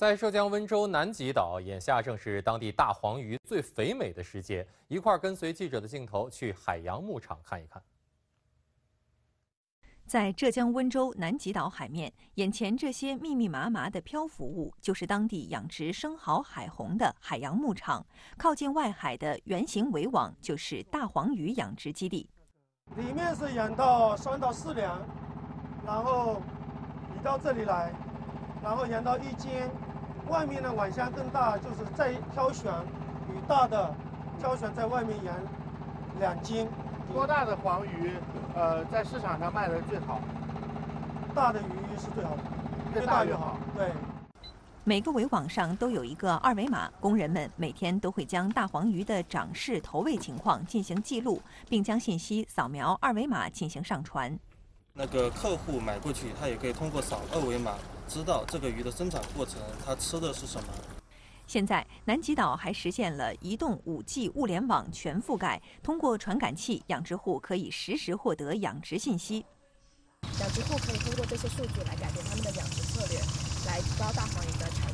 在浙江温州南极岛，眼下正是当地大黄鱼最肥美的时节。一块跟随记者的镜头去海洋牧场看一看。在浙江温州南极岛海面，眼前这些密密麻麻的漂浮物，就是当地养殖生蚝海虹的海洋牧场。靠近外海的圆形围网，就是大黄鱼养殖基地。里面是养到三到四两，然后移到这里来，然后养到一间。外面的网箱更大，就是再挑选鱼大的，挑选在外面养两斤。多大的黄鱼，呃，在市场上卖的最好？大的鱼是最好的，越大越好。对。每个围网上都有一个二维码，工人们每天都会将大黄鱼的长势、投喂情况进行记录，并将信息扫描二维码进行上传。那个客户买过去，他也可以通过扫二维码知道这个鱼的生产过程，它吃的是什么。现在南极岛还实现了移动 5G 物联网全覆盖，通过传感器，养殖户可以实时获得养殖信息。养殖户可以通过这些数据来改变他们的养殖策略，来提高大黄鱼的产。